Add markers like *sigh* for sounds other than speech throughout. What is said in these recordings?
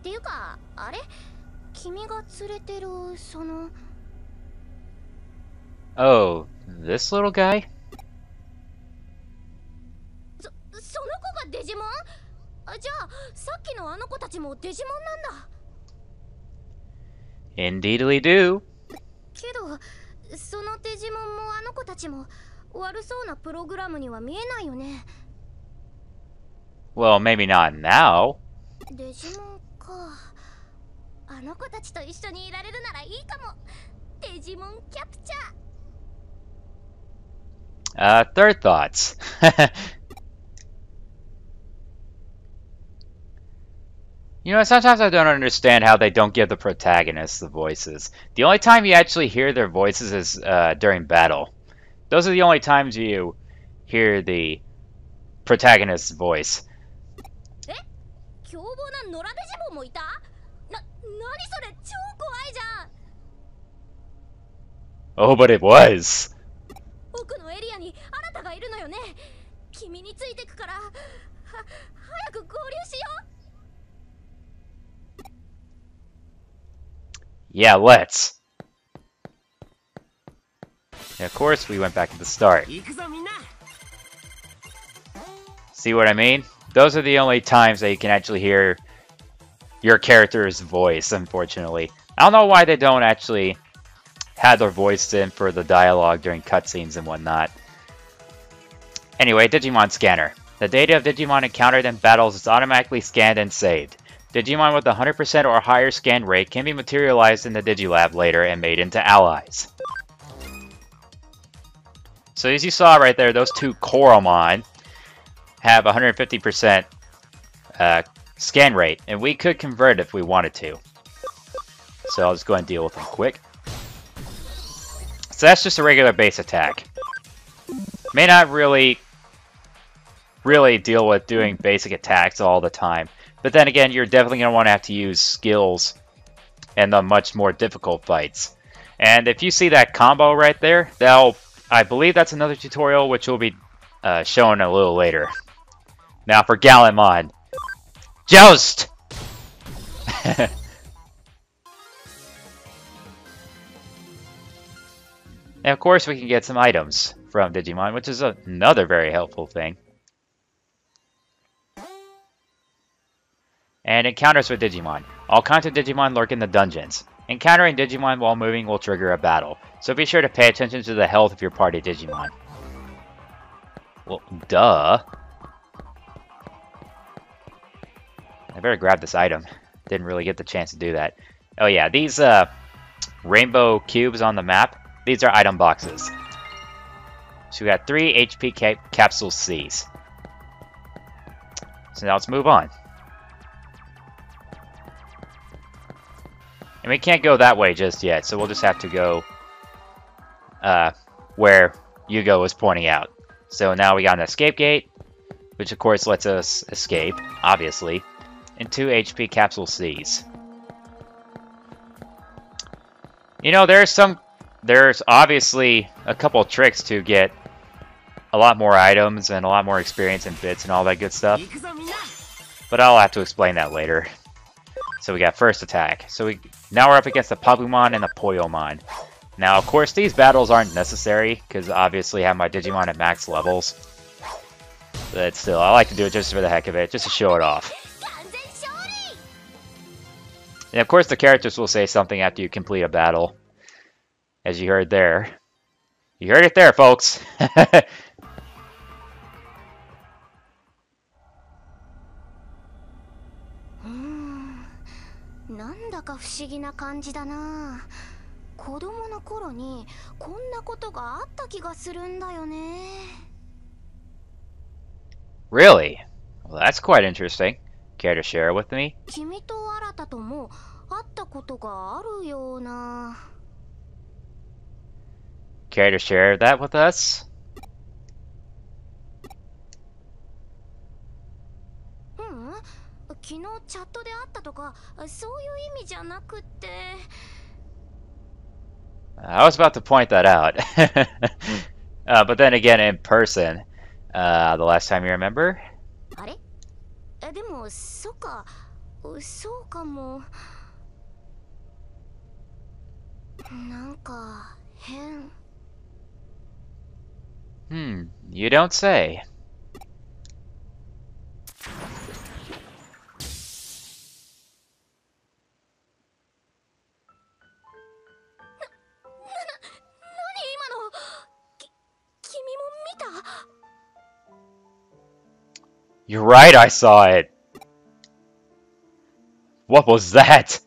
っていうかあれ君が連れてるその Oh, this little guy? そその子がデジモンあじゃあさっきのあの子たちもデジモンなんだ Indeedly do. けどそのデジモンもあの子たちも悪そうなプログラムには見えないよね Well, maybe not now. デジモンか あの子たちと一緒にいられるならいいかもデジモンキャプチャー Uh, *sighs* third thoughts. *laughs* you know, sometimes I don't understand how they don't give the protagonists the voices. The only time you actually hear their voices is uh, during battle. Those are the only times you hear the protagonist's voice. 凶暴な野良デジモンもいたな、何それ超怖いじゃん Oh, but it was. 奥のエリアにあなたがいるのよね君についてくからは、早く合流しよ Yeah, let's. And of course, we went back to the start. 行くぞみんな See what I mean? Those are the only times that you can actually hear your character's voice, unfortunately. I don't know why they don't actually have their voice in for the dialogue during cutscenes and whatnot. Anyway, Digimon Scanner. The data of Digimon encountered in battles is automatically scanned and saved. Digimon with a 100% or higher scan rate can be materialized in the Digilab later and made into allies. So as you saw right there, those two Koromon have 150% uh, scan rate, and we could convert if we wanted to. So I'll just go and deal with them quick. So that's just a regular base attack. May not really, really deal with doing basic attacks all the time. But then again, you're definitely going to want to have to use skills in the much more difficult fights. And if you see that combo right there, that'll, I believe that's another tutorial which will be uh, shown a little later. Now for Galamon. Joust! *laughs* and of course we can get some items from Digimon, which is another very helpful thing. And encounters with Digimon. All kinds of Digimon lurk in the dungeons. Encountering Digimon while moving will trigger a battle, so be sure to pay attention to the health of your party Digimon. Well, duh. I better grab this item. Didn't really get the chance to do that. Oh yeah, these uh, rainbow cubes on the map, these are item boxes. So we got three HP cap capsule Cs. So now let's move on. And we can't go that way just yet, so we'll just have to go uh, where Yugo was pointing out. So now we got an escape gate, which of course lets us escape, obviously, and two HP capsule Cs. You know, there's some, there's obviously a couple tricks to get a lot more items and a lot more experience and bits and all that good stuff. But I'll have to explain that later. So we got first attack. So we now we're up against the Pabumon and the Poyomon. Now, of course, these battles aren't necessary, because obviously I have my Digimon at max levels. But still, I like to do it just for the heck of it, just to show it off. 完全勝利 And of course, the characters will say something after you complete a battle. As you heard there. You heard it there, folks! *laughs* うーんなんだか不思議な感じだな子供の頃にこんなことがあった気がするんだよね really? Well, that's quite interesting. Care to share it with me? 君と新とも会った ことがあるような Care to share that with us? ううん昨日チャットで会ったとかそういう意味じゃなくって I was about to point that out. *laughs* uh, but then again, in person, uh, the last time you remember? あれえでもそっか そうかも なんか変 Hmm, you don't say. 何今のき君も見た You're right, I saw it. What was that?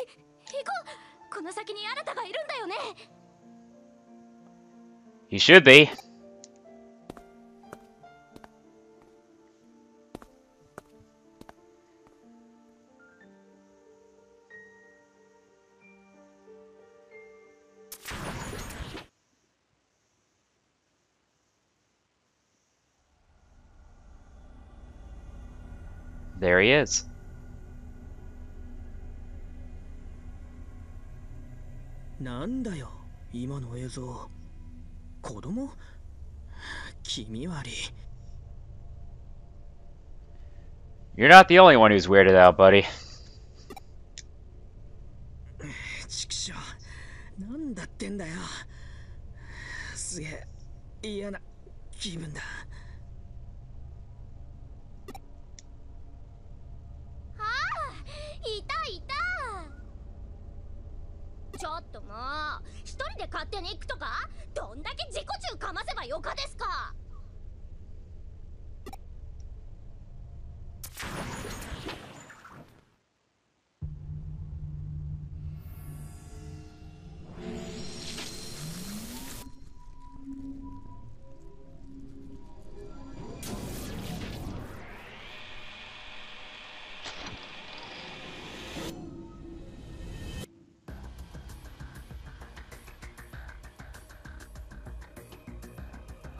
行こうこの先にあなたがいるんだよね You should be. There he is. なんだよ今の映像子供気味悪い You're not the only one who's weirded out, buddy. 畜生なんだってんだよすげえ嫌な気分だいたいたちょっともう。一人で勝手に行くとか？どんだけ自己中かませばよかですか？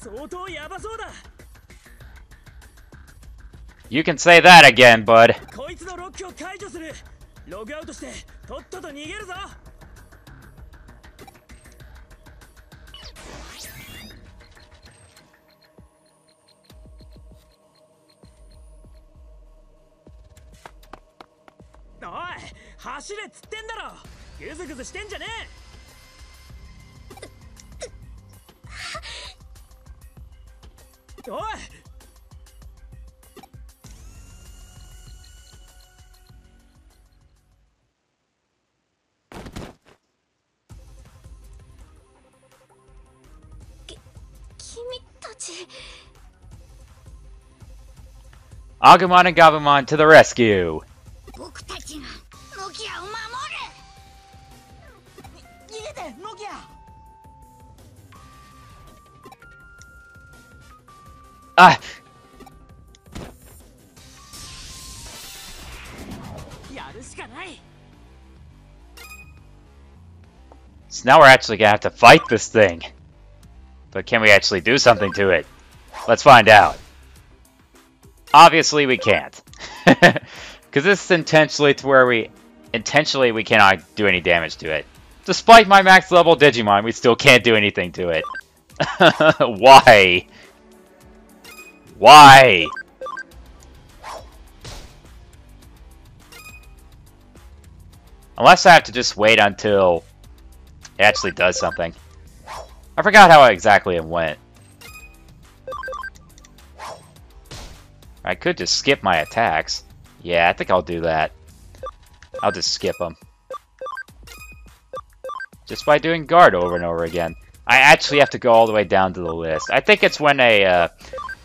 相当ヤバそうだ。You can say that again, bud. こいつのロックを解除する。ログアウトしてとっとと逃げるぞ。おい走れっつってんだろ。グズグズしてんじゃねえ Agumon and Gabumon to the rescue! Ah! So now we're actually gonna have to fight this thing. But can we actually do something to it? Let's find out. Obviously we can't. *laughs* Because this is intentionally to where we... Intentionally we cannot do any damage to it. Despite my max level Digimon, we still can't do anything to it. *laughs* Why? Why? Unless I have to just wait until it actually does something. I forgot how exactly it went. I could just skip my attacks. Yeah, I think I'll do that. I'll just skip them. Just by doing guard over and over again. I actually have to go all the way down to the list. I think it's when a uh,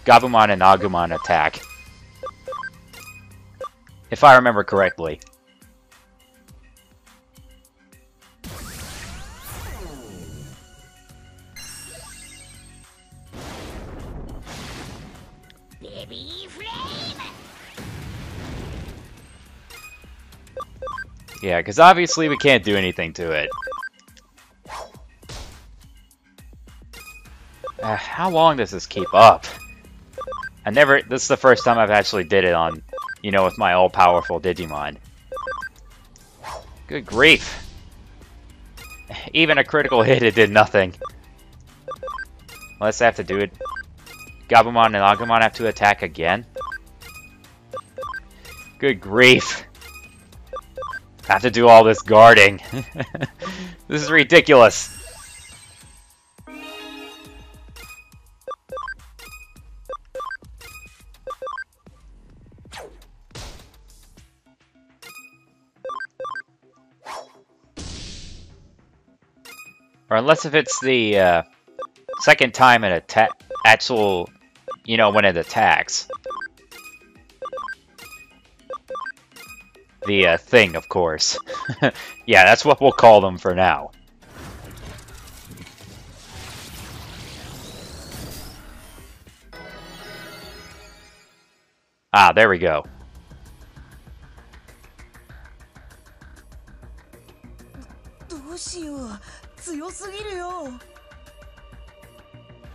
Gabumon and Agumon attack. If I remember correctly. Yeah, because obviously we can't do anything to it. Uh, how long does this keep up? I never, this is the first time I've actually did it on, you know, with my all-powerful Digimon. Good grief. Even a critical hit, it did nothing. Unless I have to do it. Gabumon and Agumon have to attack again? Good grief. I have to do all this guarding. *laughs* this is ridiculous. Or unless if it's the uh, second time it attack actual, you know, when it attacks. The uh, thing, of course. *laughs* yeah, that's what we'll call them for now. Ah, there we go.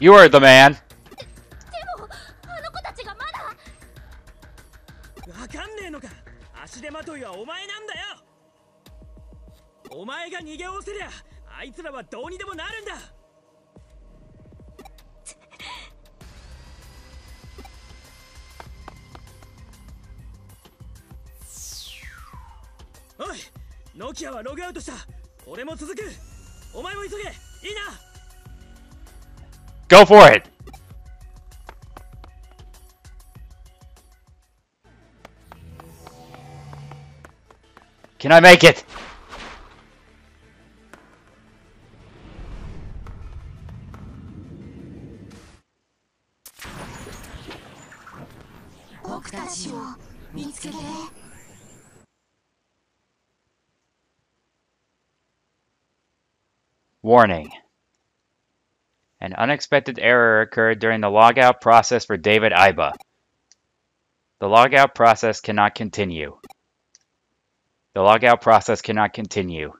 you are the man. でもあの子たちがまだ。わかんねえのか。足手まといはお前なんだよ。お前が逃げおせりゃあいつらはどうにでもなるんだ。おいノキアはログアウトした。俺も続く Go for it. Can I make it? Warning. An unexpected error occurred during the logout process for David Aiba. The logout process cannot continue. The logout process cannot continue.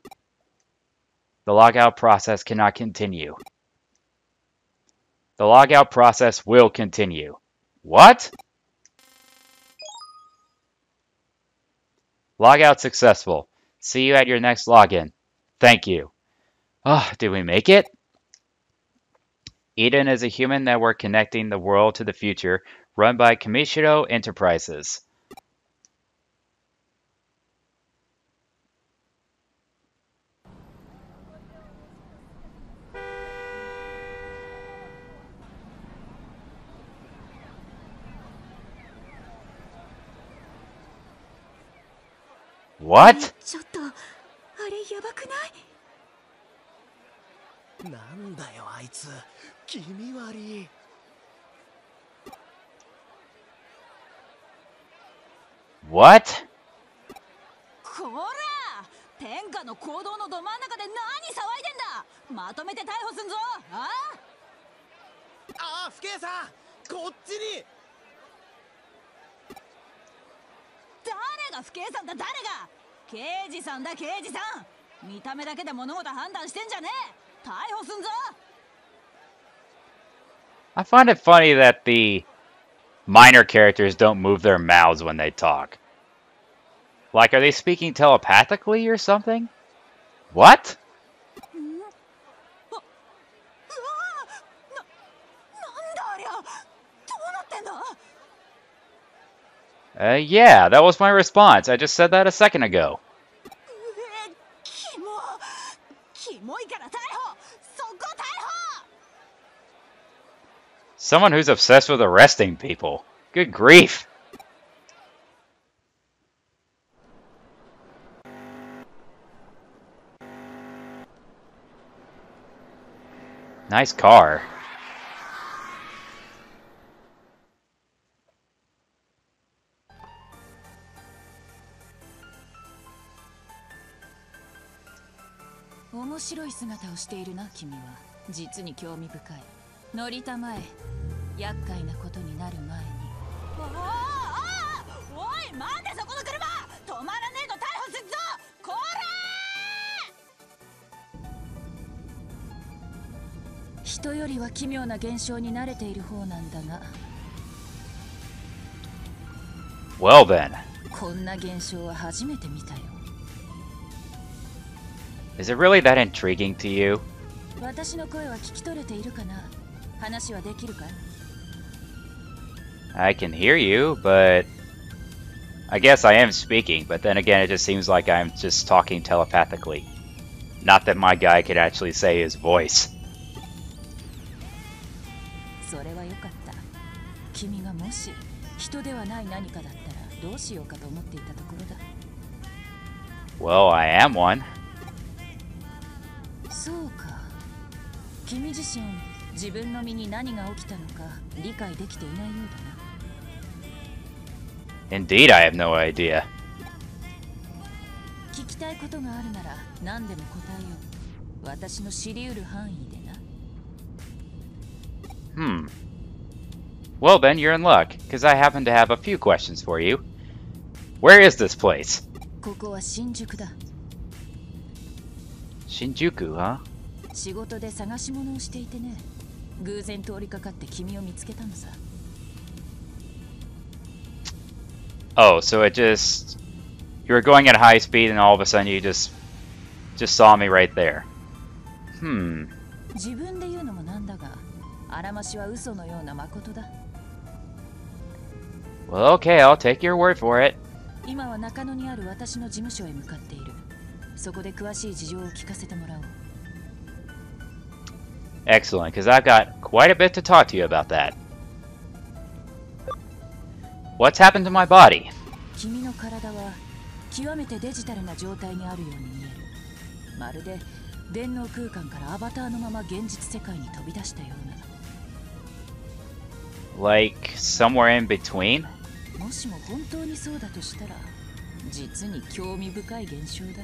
The logout process cannot continue. The logout process will continue. What? Logout successful. See you at your next login. Thank you. Ah, did we make it? Eden is a human network connecting the world to the future, run by Kamishiro Enterprises. What? なんだよあいつ。気味悪い。What? こら！天下の行動のど真ん中で何騒いでんだ！まとめて逮捕すんぞ！あ？ああ不敬さん。こっちに。誰が不敬さんだ誰が？刑事さんだ刑事さん。見た目だけで物事判断してんじゃねえ I find it funny that the minor characters don't move their mouths when they talk. Like, are they speaking telepathically or something? What? Uh, yeah, that was my response. I just said that a second ago. えキモキモいから逮捕そこ逮捕 Someone who's obsessed with arresting people. Good grief. Nice car. " 白い姿をしているな君は。実に興味深い。乗りたまえ厄介なことになる前に。おおおおおい待てそこの車。止まらねえと逮捕すっぞこら人よりは奇妙な現象に慣れている方なんだが。Well then. こんな現象は初めて見たよ Is it really that intriguing to you? I can hear you, but... I guess I am speaking, but then again it just seems like I'm just talking telepathically. Not that my guy could actually say his voice. Well, I am one. そうか君自身自分の身に何が起きたのか理解できていないようだな Indeed, I have no idea. 聞きたいことがあるなら何でも答えよう私の知り得る範囲でな Hmm. Well, then, you're in luck, because I happen to have a few questions for you. Where is this place? ここは新宿だ Shinjuku, huh? 仕事で探し物をしていてね偶然通りかかって君を見つけたのさ Oh, so it just you were going at high speed and all of a sudden you just just saw me right there. Hmm. 自分で言うのもなんだがあらましは嘘のような誠だ Well, okay, I'll take your word for it. 今は中野にある私の事務所へ向かっているそこで詳しい事情を聞かせてもらおう Excellent, because I've got quite a bit to talk to you about that. What's happened to my body? 君の体は極めてデジタルな状態にあるように見えるまるで電脳空間からアバターのまま現実世界に飛び出したよう Like somewhere in between? なもしも本当にそうだとしたら実に興味深い現象だ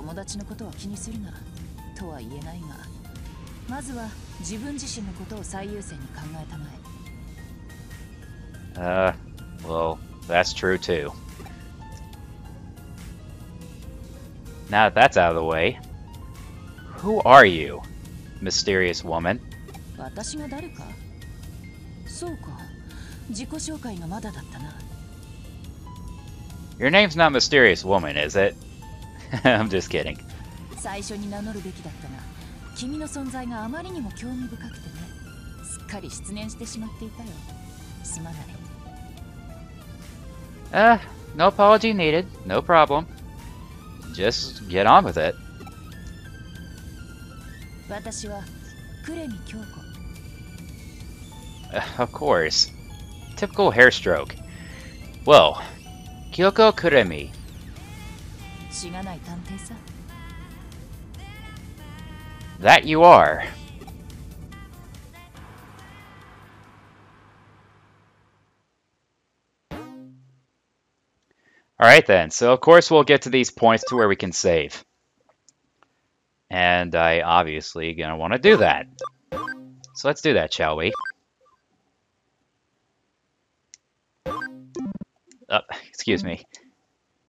友達のことは気にするなとは言えないがまずは自分自身のことを最優先に考えたまえ Uh, well, that's true too. Now that that's out of the way, who are you, mysterious woman? 私が誰かそうか自己紹介がまだだったな Your name's not Mysterious Woman, is it? *laughs* I'm just kidding. 最初に名乗るべきだったが君の存在があまりにも興味深くてねすっかり失念してしまっていたよすまない Uh, no apology needed. No problem. Just get on with it. 私はクレミ京子 Uh, of course. Typical hair stroke. Well, Kyoko Kuremi. しがない探偵さ That you are. Alright then, so of course we'll get to these points to where we can save. And I obviously gonna want to do that. So let's do that, shall we? Oh, excuse me.